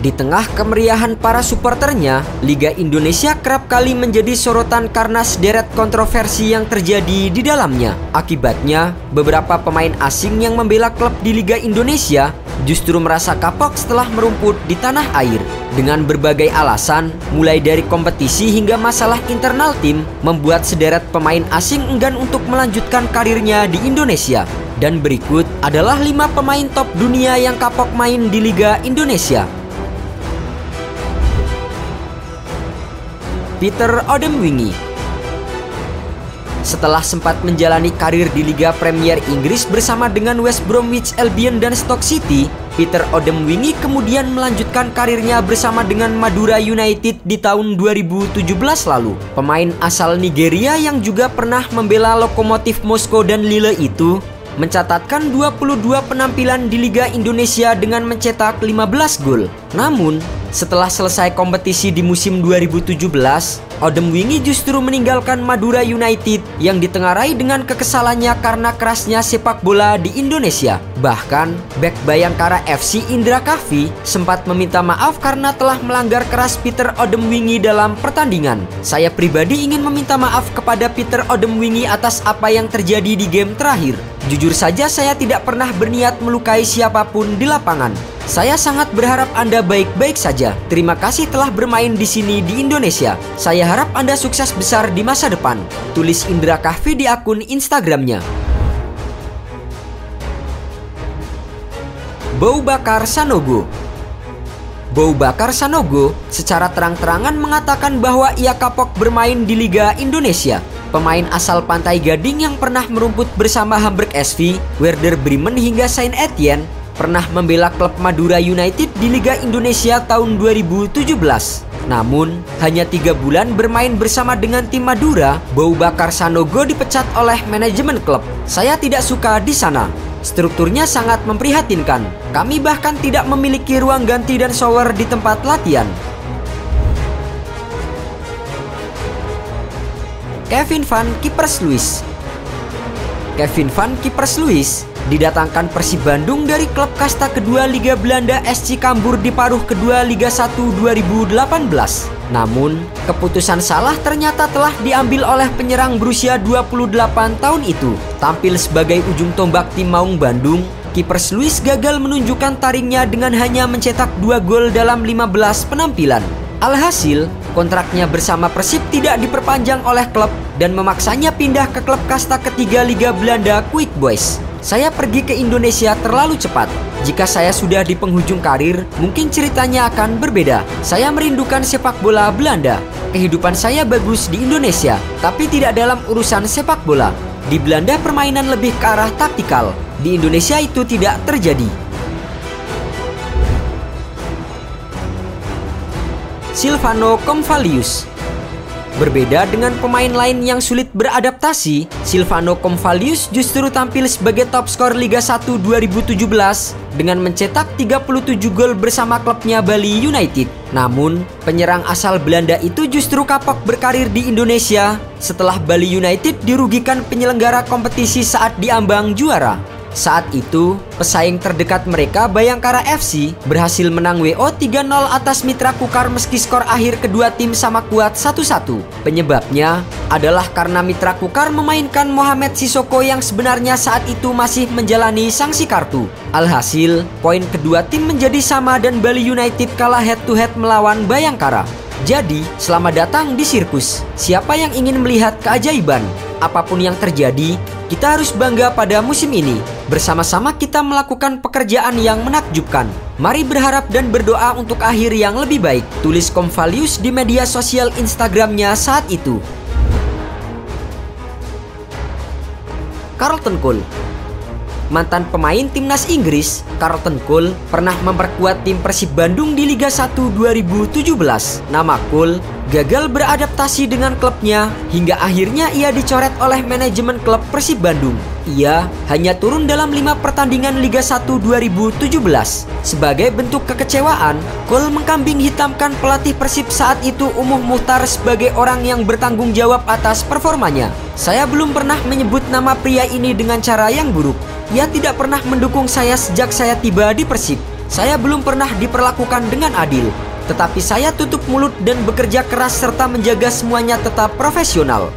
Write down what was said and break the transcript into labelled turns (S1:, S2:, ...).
S1: Di tengah kemeriahan para supporternya, Liga Indonesia kerap kali menjadi sorotan karena sederet kontroversi yang terjadi di dalamnya. Akibatnya, beberapa pemain asing yang membela klub di Liga Indonesia justru merasa kapok setelah merumput di tanah air. Dengan berbagai alasan, mulai dari kompetisi hingga masalah internal tim, membuat sederet pemain asing enggan untuk melanjutkan karirnya di Indonesia. Dan berikut adalah lima pemain top dunia yang kapok main di Liga Indonesia. Peter Odemwingie setelah sempat menjalani karir di Liga Premier Inggris bersama dengan West Bromwich Albion dan Stoke City, Peter Odemwingie kemudian melanjutkan karirnya bersama dengan Madura United di tahun 2017 lalu. Pemain asal Nigeria yang juga pernah membela Lokomotif Moskow dan Lille itu mencatatkan 22 penampilan di Liga Indonesia dengan mencetak 15 gol. Namun, setelah selesai kompetisi di musim 2017, Odemwingie justru meninggalkan Madura United yang ditengarai dengan kekesalannya karena kerasnya sepak bola di Indonesia. Bahkan, bek Bayangkara FC Indra Kavi sempat meminta maaf karena telah melanggar keras Peter Odemwingie dalam pertandingan. Saya pribadi ingin meminta maaf kepada Peter Odemwingie atas apa yang terjadi di game terakhir. Jujur saja saya tidak pernah berniat melukai siapa pun di lapangan. Saya sangat berharap Anda baik-baik saja. Terima kasih telah bermain di sini di Indonesia. Saya harap Anda sukses besar di masa depan. Tulis Indra Kahvi di akun Instagramnya. Bau Bakar Sanogo Bau Bakar Sanogo secara terang-terangan mengatakan bahwa ia kapok bermain di Liga Indonesia. Pemain asal Pantai Gading yang pernah merumput bersama Hamburg SV, Werder Bremen hingga Saint Etienne pernah membela klub Madura United di Liga Indonesia tahun 2017. Namun, hanya tiga bulan bermain bersama dengan tim Madura, Bau Bakar Sanogo dipecat oleh manajemen klub. Saya tidak suka di sana. Strukturnya sangat memprihatinkan. Kami bahkan tidak memiliki ruang ganti dan shower di tempat latihan. Kevin Van Kippers Luis Kevin Van Kippers Luis didatangkan Persib Bandung dari klub kasta kedua Liga Belanda SC Kambur di paruh kedua Liga 1 2018. Namun, keputusan salah ternyata telah diambil oleh penyerang berusia 28 tahun itu. Tampil sebagai ujung tombak tim Maung Bandung, Kipers Luis gagal menunjukkan taringnya dengan hanya mencetak 2 gol dalam 15 penampilan. Alhasil, kontraknya bersama Persib tidak diperpanjang oleh klub dan memaksanya pindah ke klub kasta ketiga Liga Belanda Quick Boys. Saya pergi ke Indonesia terlalu cepat. Jika saya sudah di penghujung karir, mungkin ceritanya akan berbeda. Saya merindukan sepak bola Belanda. Kehidupan saya bagus di Indonesia, tapi tidak dalam urusan sepak bola. Di Belanda permainan lebih ke arah taktikal. Di Indonesia itu tidak terjadi. Silvano Convalius Berbeda dengan pemain lain yang sulit beradaptasi, Silvano Convalius justru tampil sebagai top skor Liga 1 2017 dengan mencetak 37 gol bersama klubnya Bali United. Namun, penyerang asal Belanda itu justru kapok berkarir di Indonesia setelah Bali United dirugikan penyelenggara kompetisi saat diambang juara. Saat itu, pesaing terdekat mereka Bayangkara FC berhasil menang WO 3-0 atas Mitra Kukar meski skor akhir kedua tim sama kuat 1-1. Penyebabnya adalah karena Mitra Kukar memainkan Mohamed Sisoko yang sebenarnya saat itu masih menjalani sanksi kartu. Alhasil, poin kedua tim menjadi sama dan Bali United kalah head to head melawan Bayangkara. Jadi, selamat datang di sirkus. Siapa yang ingin melihat keajaiban? Apa pun yang terjadi, kita harus bangga pada musim ini. Bersama-sama kita melakukan pekerjaan yang menakjubkan. Mari berharap dan berdoa untuk akhir yang lebih baik. Tulis Convalius di media sosial Instagramnya saat itu. Carlton Cole mantan pemain timnas Inggris, Carlton Cole pernah memperkuat tim Persib Bandung di Liga 1 2017. Nama Cole gagal beradaptasi dengan klubnya hingga akhirnya ia dicoret oleh manajemen klub Persib Bandung. Ia hanya turun dalam lima pertandingan Liga 1 2017. Sebagai bentuk kekecewaan, Cole mengkambing hitamkan pelatih Persib saat itu Umuh Muhtar sebagai orang yang bertanggung jawab atas performanya. Saya belum pernah menyebut nama pria ini dengan cara yang buruk. Ia tidak pernah mendukung saya sejak saya tiba di Persib. Saya belum pernah diperlakukan dengan adil, tetapi saya tutup mulut dan bekerja keras serta menjaga semuanya tetap profesional.